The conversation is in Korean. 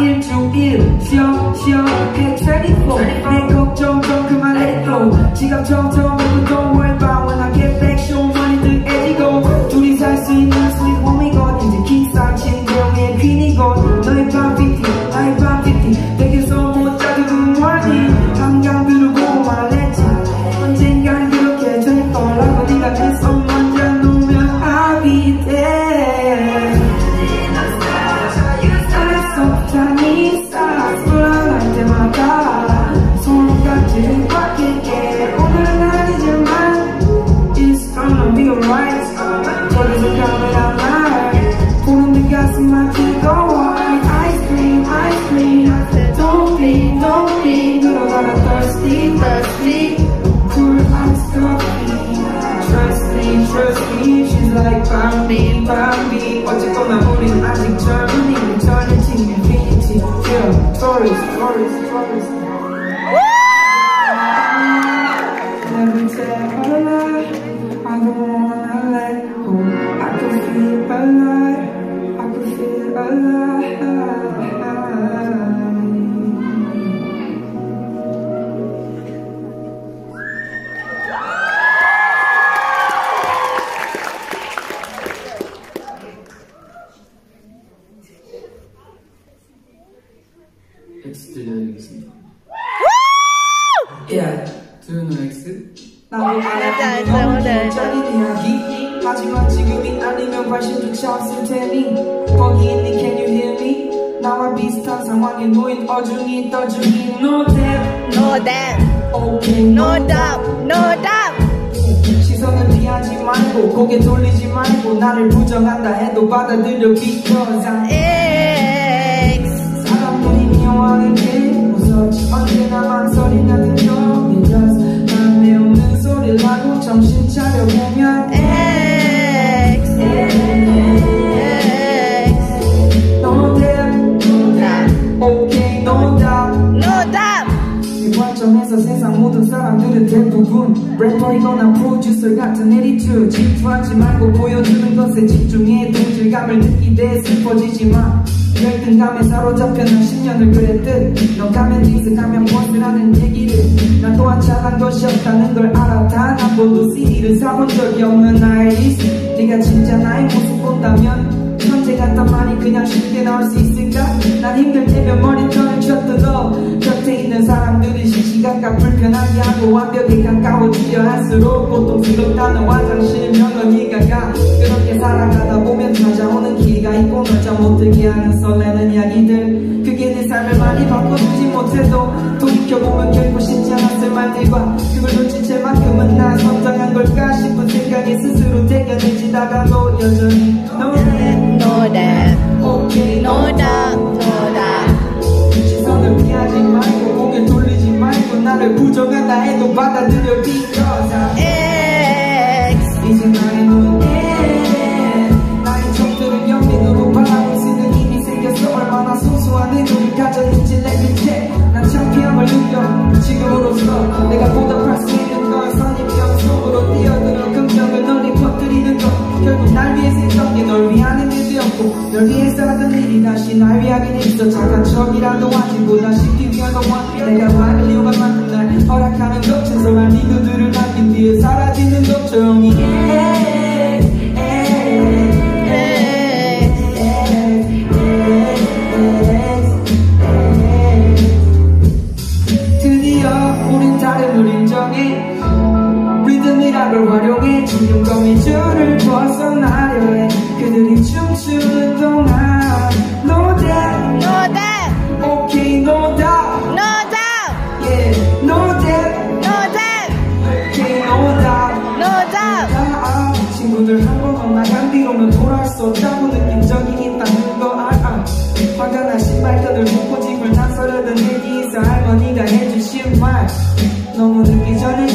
일주일. 쉬어 쉬어 해24 내 걱정 좀 그만해 또. 지갑 점점 don't worry about Oh, X 들려드리겠습니다. Yeah, 두는 X. 나도 알아 너무 짜릿한 이야기 하지만 지금이 아니면 훨씬 더 샤웠을 테니 거기 있니 can you hear me 나와 비슷한 상황에 놓인 어중이 떠중이 no doubt No damn, okay no doubt, no doubt. 시선을 피하지 말고 고개 돌리지 말고 나를 부정한다 해도 받아들여 because I'm 언제나 망설이 나는 거 because 난 내오는 소리를 하고 정신 차려보면 X. X. No doubt, okay, no doubt No doubt. 이 관점에서 세상 모든 사람들은 대부분 래퍼이거나 프로듀서 같은 애리튜 질투하지 말고 보여주는 것에 집중해 동질감을 느끼되 슬퍼지지 마 열등감에 사로잡혀 난 10년을 그랬듯 너 가면 가면 버스라는 얘기를 난 또한 잘난 것이 없다는 걸 알아. 단한 번도 CD를 사본 적이 없는 아이리스. 네가 진짜 나의 모습 본다면 현재 같단 말이 그냥 쉽게 나올 수 있을까? 난 힘들 때면 머리털을 쳤어도 곁에 있는 사람들이 시시각각 불편하게 하고 완벽에 가까워지려 할수록 고통스럽다는 화장실 명언이 가 가 너자 못들게 하는 설레는 이야기들 그게 내 삶을 많이 바꿔주지 못해도 돌이켜보면 결코 쉽지 않았을 말들과 그걸 눈치챌 만큼은 난 성장한 걸까 싶은 생각이 스스로 대견해지다가도 여전히 너의 No damn, 오케이 no doubt. 시선을 피하지 말고 고개 돌리지 말고 나를 부정한다 해도 받아들여 because I'm 됐어 착한 척이라도 하지 보다시피 위하던 원 내가 말할 이유가 많은 날 허락하는 것 최소한 리그들을 남긴 뒤에 사라지는 해 드디어 우린 다름을 인정해 리듬이란 걸 활용해 지금 거미줄을 벗어나려 해 그들이 춤추는 동안 no doubt. No doubt, Yeah, no doubt, no doubt, okay, no doubt. No doubt. 아, 친구들 한 번 만 나간 뒤로는 돌아올 수 없다고 느낀 적이 있다는 거 알아. 화가 나 신발끈을 묶고 집을 나서려던 내뒤에서 할머니가 해주신 말. 너무 늦기 전에